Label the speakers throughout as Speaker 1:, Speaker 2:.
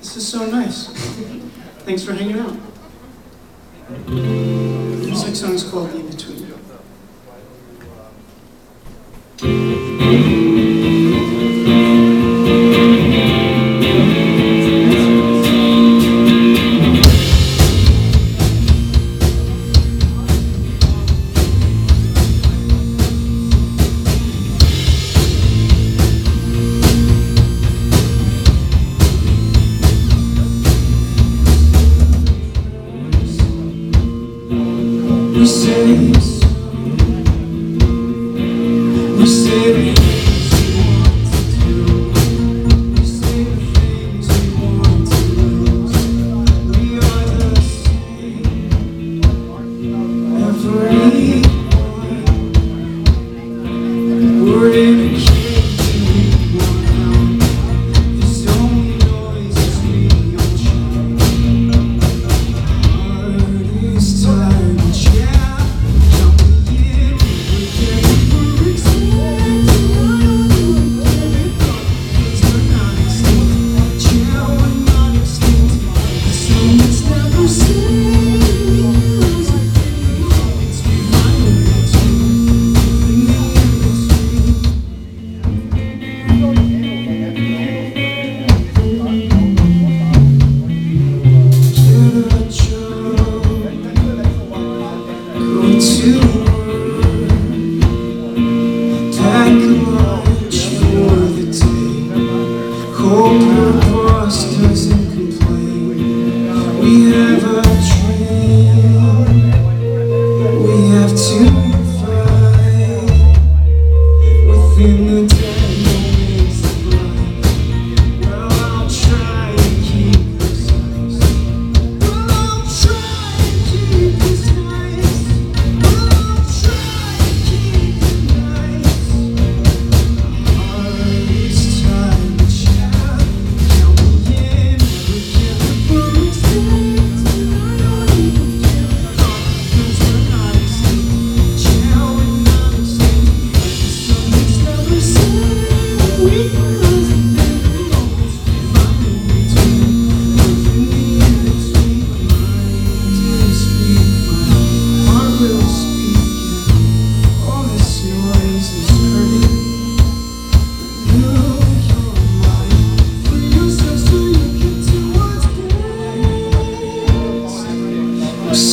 Speaker 1: This is so nice. Thanks for hanging out. The next song is called Inbetween. Thank you for the day. Hope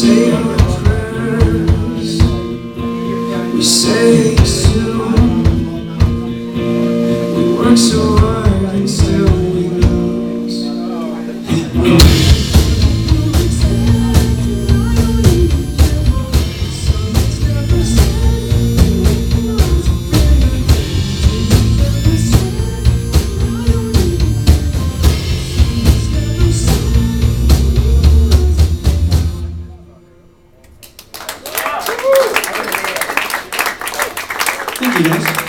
Speaker 1: say our prayers, we say soon. We work so hard. Gracias.